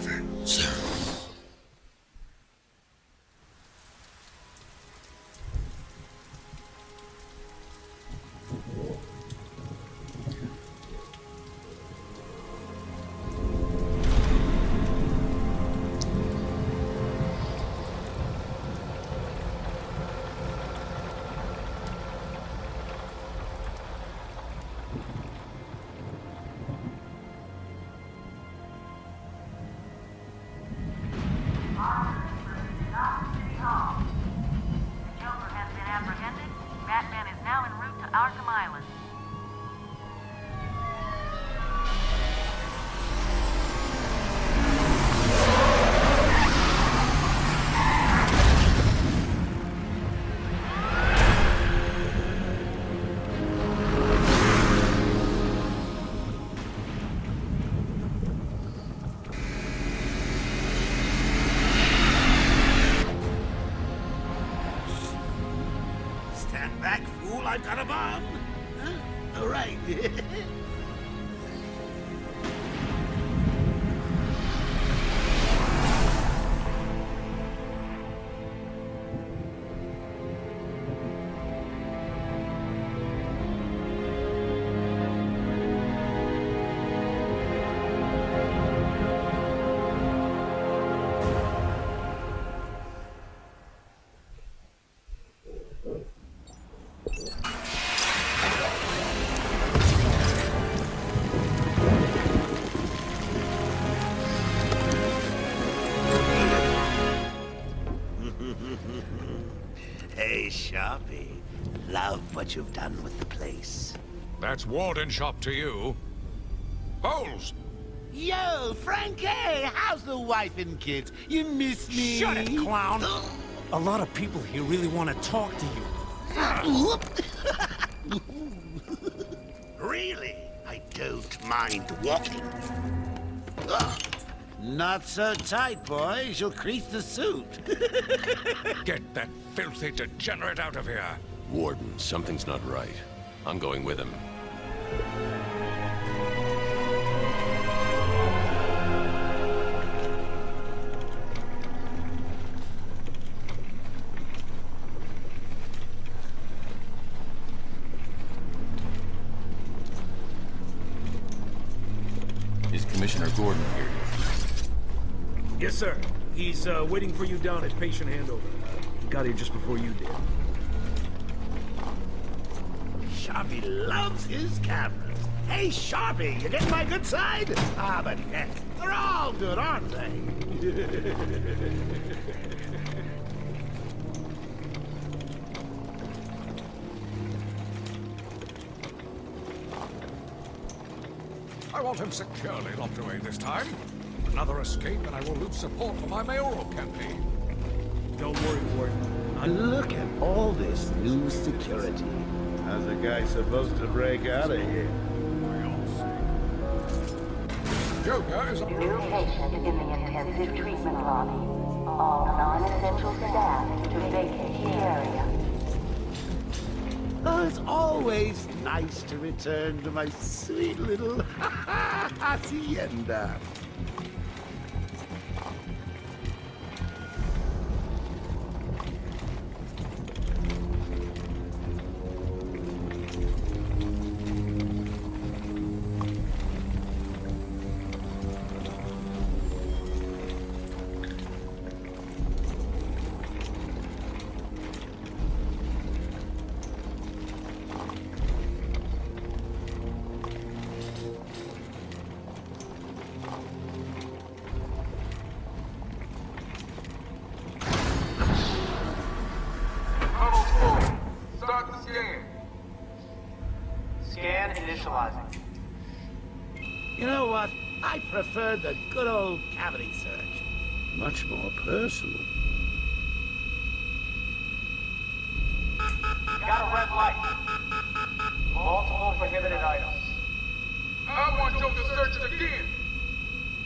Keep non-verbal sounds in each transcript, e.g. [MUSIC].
heal or what you've done with the place. That's Warden Sharp to you. Holes! Yo, Frankie, how's the wife and kids? You miss me? Shut it, clown! A lot of people here really want to talk to you. [LAUGHS] really? I don't mind walking. Not so tight, boys. You'll crease the suit. [LAUGHS] Get that filthy degenerate out of here! Warden, something's not right. I'm going with him. Is Commissioner Gordon here? Yes, sir. He's uh, waiting for you down at patient handover. He got here just before you did. Sharpie loves his cameras. Hey, Sharpie, you getting my good side? Ah, but heck, they're all good, aren't they? [LAUGHS] I want him securely locked away this time. Another escape and I will lose support for my mayoral campaign. Don't worry, Warden. I'm Look at all this new security. How's a guy supposed to break out of here? Joker is... New patient in the intensive treatment lobby. All non-essential staff to vacate the area. Oh, it's always nice to return to my sweet little [LAUGHS] hacienda. Search it again.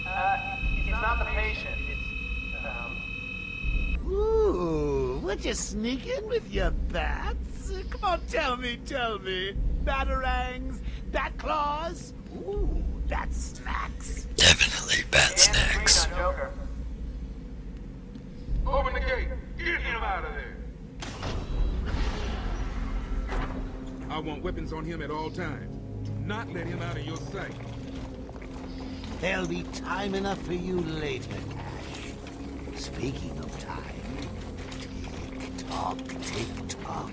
Uh, it's not the patient. It's, um... Ooh, would you sneak in with your bats? Snacks? Come on, tell me, tell me. Batarangs, bat claws. Ooh, bat snacks. Definitely bat snacks. Open the gate. Get him out of there. I want weapons on him at all times. Do not let him out of your sight. There'll be time enough for you later, Cash. Speaking of time, tick tock, tick tock.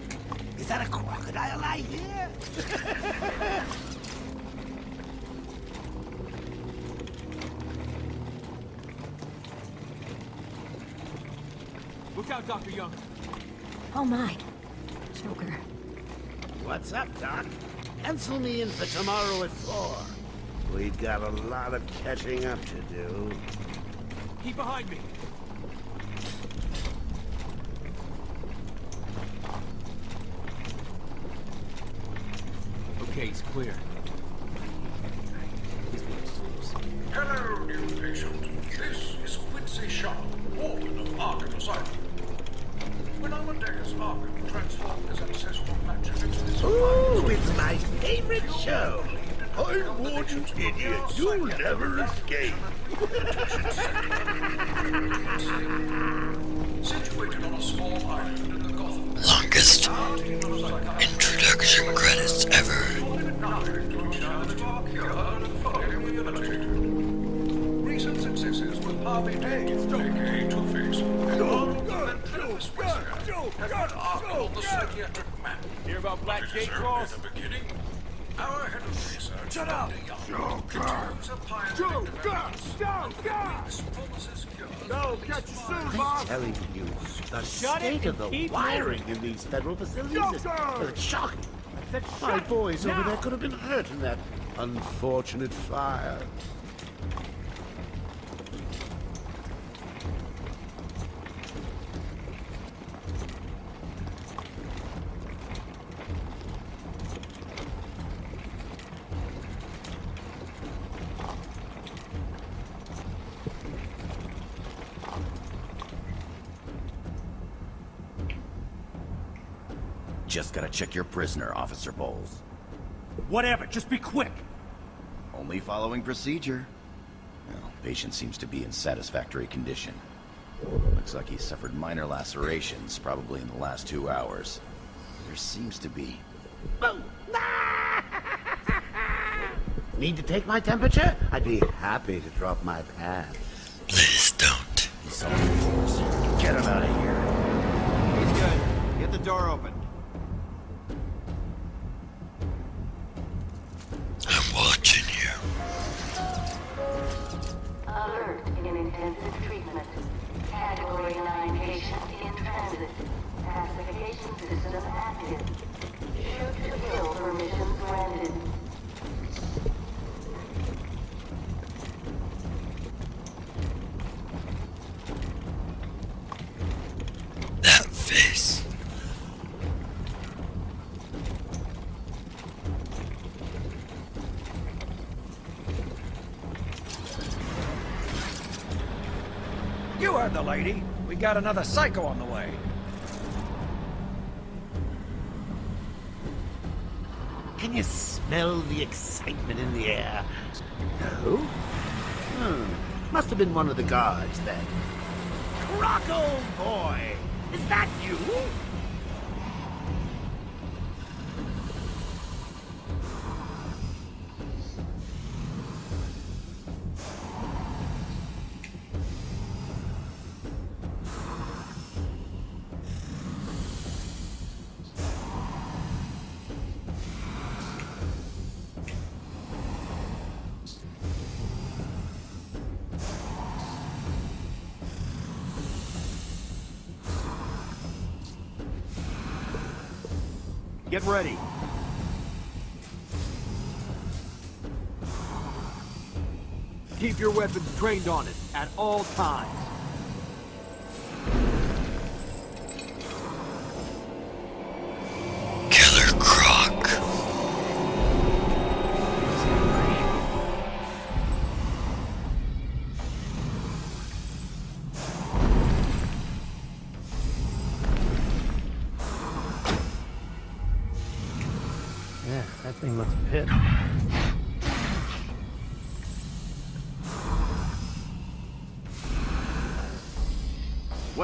Is that a crocodile I hear? [LAUGHS] Look out, Dr. Young. Oh my. Joker. What's up, Doc? Pencil me in for tomorrow at four. We've got a lot of catching up to do. Keep behind me. Okay, it's clear. You'll never escape. The Shut state of the wiring in these federal facilities is uh, shocking. My boys over there could have been hurt in that unfortunate fire. Just gotta check your prisoner, Officer Boles. Whatever, just be quick. Only following procedure. Well, patient seems to be in satisfactory condition. Looks like he suffered minor lacerations, probably in the last two hours. There seems to be... [LAUGHS] Need to take my temperature? I'd be happy to drop my pants. Please don't. He's on the force. Get him out of here. He's good. Get the door open. The lady. We got another psycho on the way. Can you smell the excitement in the air? No? Hmm. Must have been one of the guards then. Rocco boy! Is that you? Keep your weapons trained on it at all times.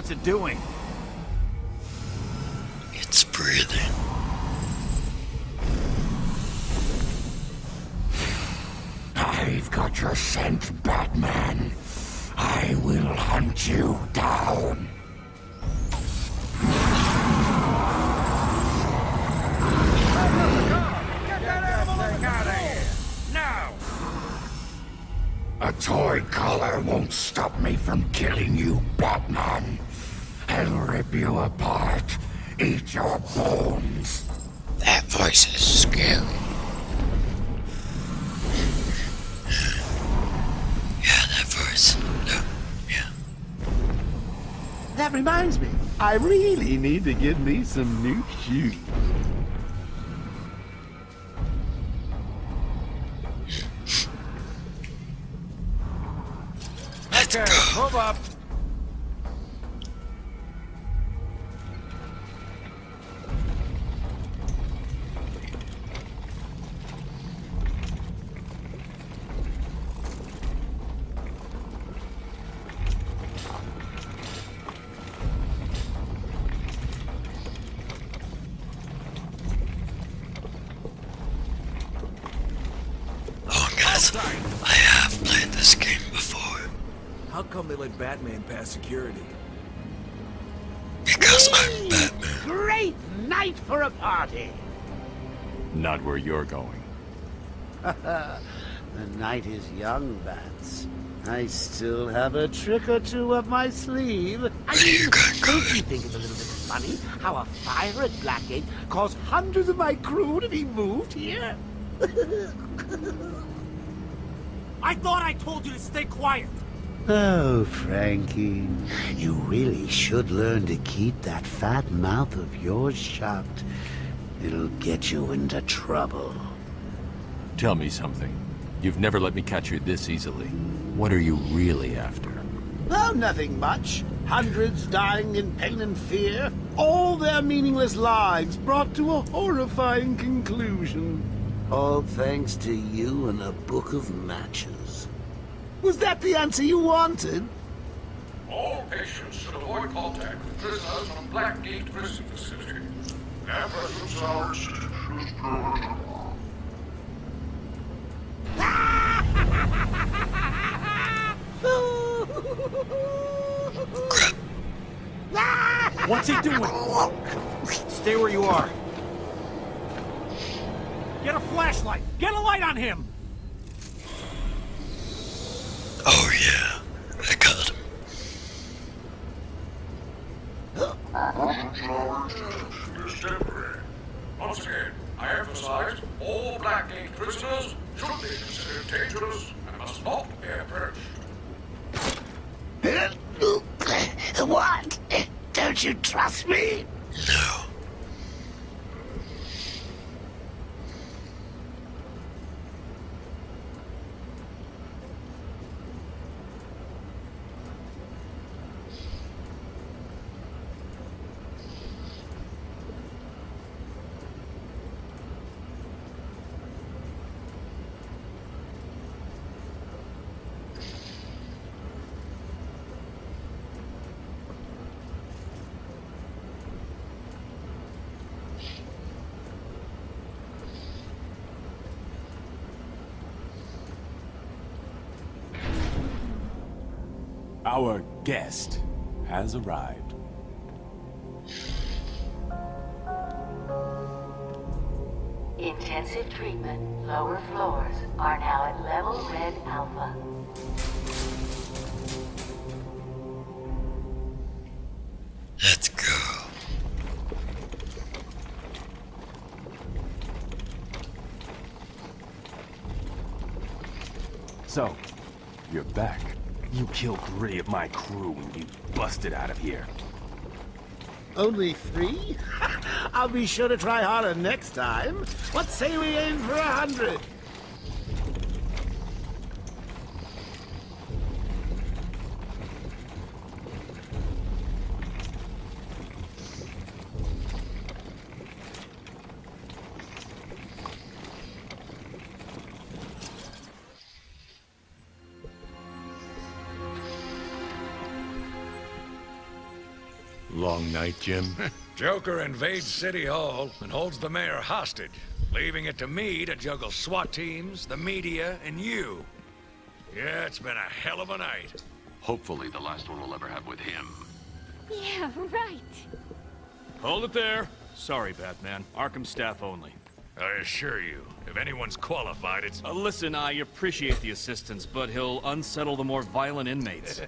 What's it doing? It's breathing. I've got your scent, Batman. I will hunt you down. Now! A toy collar won't stop me from killing you, Batman. I'll rip you apart, eat your bones. That voice is scary. Yeah, that voice. No, yeah. That reminds me, I really need to get me some new shoes. Let's okay, go. move up. Let Batman pass security? because I'm Batman. Great night for a party! Not where you're going. [LAUGHS] the night is young, Bats. I still have a trick or two up my sleeve. I mean, don't you think it's a little bit funny how a fire at Blackgate caused hundreds of my crew to be moved here? [LAUGHS] I thought I told you to stay quiet. Oh, Frankie, you really should learn to keep that fat mouth of yours shut. It'll get you into trouble. Tell me something. You've never let me catch you this easily. What are you really after? Oh, nothing much. Hundreds dying in pain and fear. All their meaningless lives brought to a horrifying conclusion. All thanks to you and a book of matches. Was that the answer you wanted? All patients should avoid contact with prisoners from Blackgate Prison Facility. Their presence hours should What's he doing? Stay where you are. Get a flashlight. Get a light on him. Oh yeah, I got him. Presence hours is temporary. Once again, I emphasize all Blackgate prisoners should be considered dangerous and must not be approached. What? Don't you trust me? No. Our guest has arrived. Intensive treatment. Lower floors are now at level red alpha. Let's go. So, you're back. You killed three of my crew when you busted out of here. Only three? [LAUGHS] I'll be sure to try harder next time. What say we aim for a hundred? Long night, Jim? [LAUGHS] Joker invades City Hall and holds the mayor hostage, leaving it to me to juggle SWAT teams, the media, and you. Yeah, it's been a hell of a night. Hopefully the last one we'll ever have with him. Yeah, right. Hold it there. Sorry, Batman. Arkham staff only. I assure you, if anyone's qualified, it's... Uh, listen, I appreciate the assistance, but he'll unsettle the more violent inmates.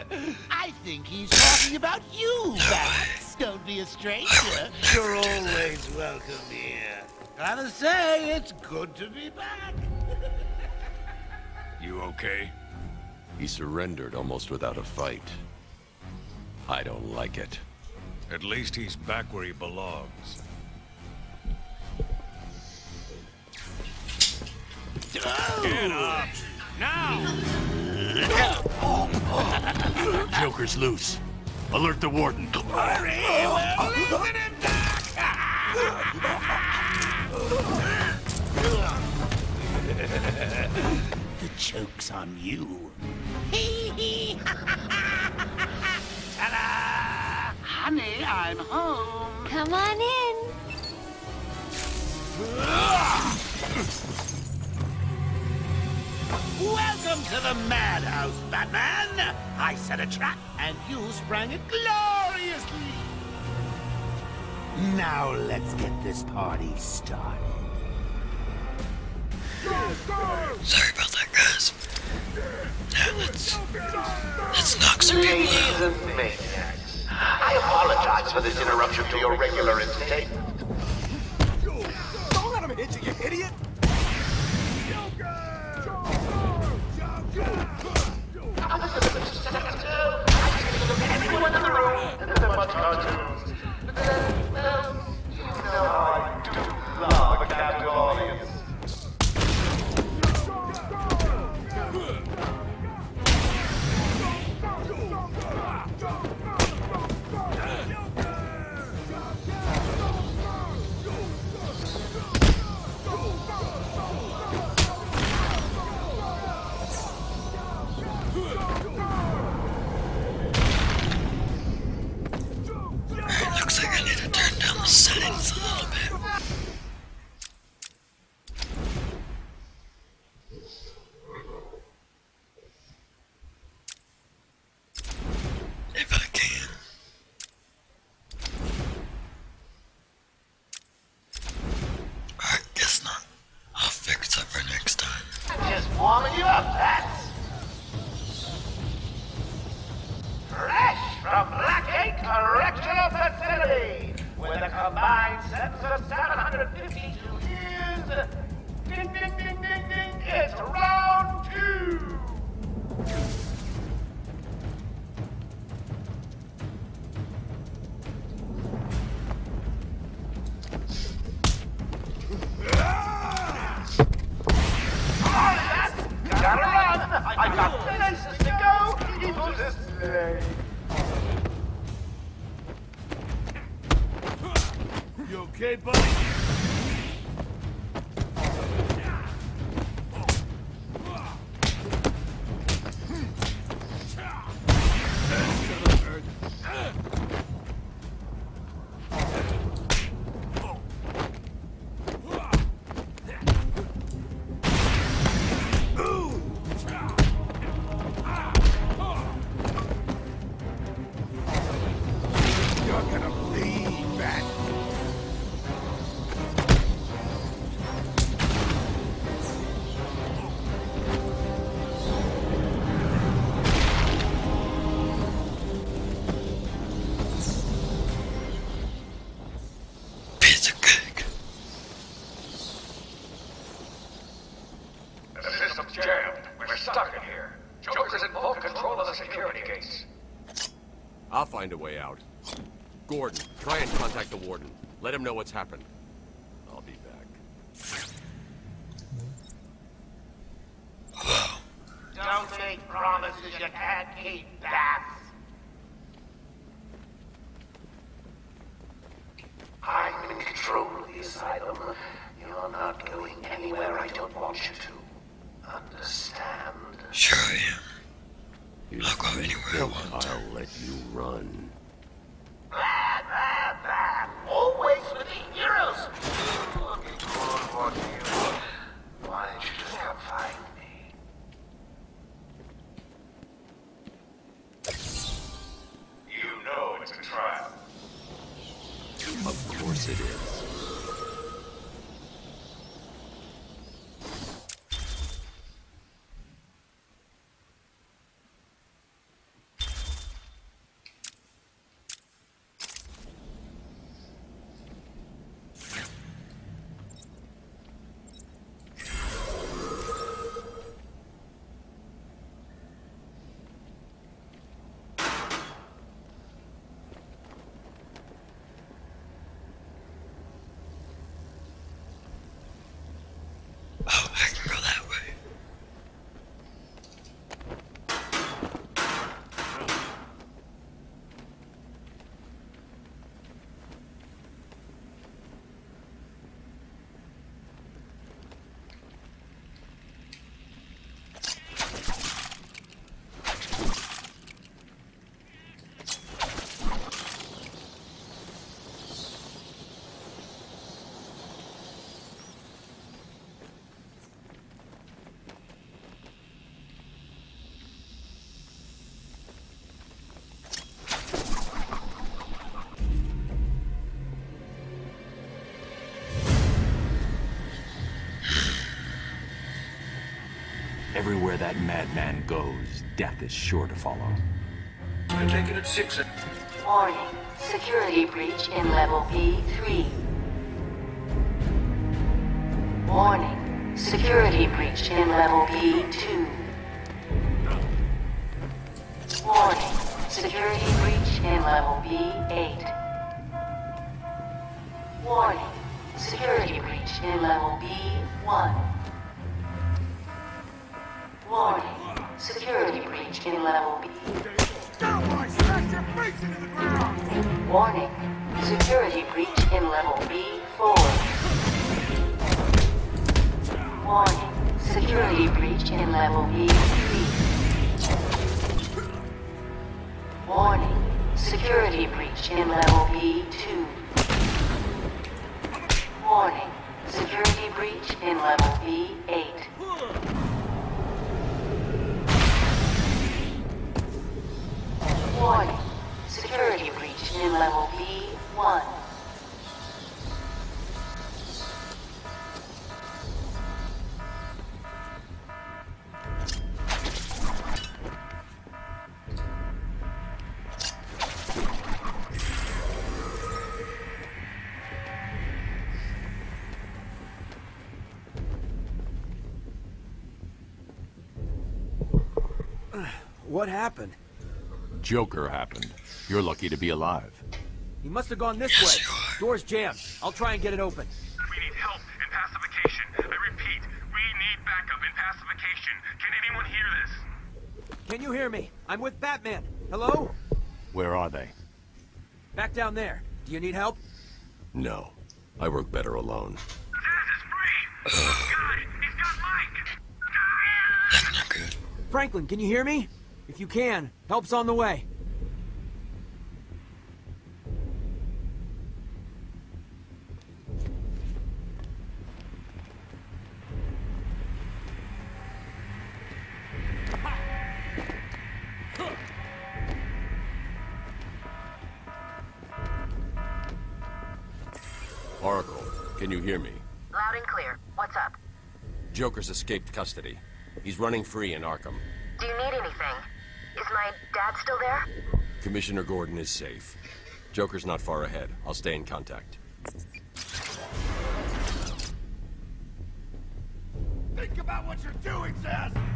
[LAUGHS] I think he's talking about you, Bats. Don't be a stranger. You're always welcome here. Gotta say, it's good to be back. You okay? He surrendered almost without a fight. I don't like it. At least he's back where he belongs. Get up! Now! Joker's loose. Alert the warden. the joke's on you. Ta-da! Honey, I'm home. Come on in. Ah! Welcome to the madhouse, Batman! I set a trap, and you sprang it gloriously! Now let's get this party started. Sorry about that, guys. Now let's let's knock some people Ladies out. and maniacs, I apologize for this interruption to your regular entertainment. Don't let him hit you, you idiot! Matemática. Let him know what's happened. I'll be back. Don't make promises you can't keep, Bats. I'm in control of the asylum. You're not going anywhere I don't want you to. Understand? Sure I am. I'll go anywhere I want. I'll let you run. Everywhere that madman goes, death is sure to follow. I'm taking it six. Warning. Security breach in level B3. Warning. Security breach in level B2. Warning. Security breach in level B8. Warning. Security breach in level Warning. Security breach in level B. Warning. Security breach in level B4. Warning. Security breach in level B3. Warning. Security breach in level B2. Warning. Security breach in level B8. Security breach in level B1. What happened? Joker happened. You're lucky to be alive. He must have gone this way. Door's jammed. I'll try and get it open. We need help in pacification. I repeat, we need backup in pacification. Can anyone hear this? Can you hear me? I'm with Batman. Hello? Where are they? Back down there. Do you need help? No. I work better alone. Zsasz is free! God, he's got Mike! That's not good. Franklin, can you hear me? If you can, help's on the way. Oracle, can you hear me? Loud and clear. What's up? Joker's escaped custody. He's running free in Arkham. Do you need anything? Is my dad still there? Commissioner Gordon is safe. Joker's not far ahead. I'll stay in contact. Think about what you're doing, Zsasz!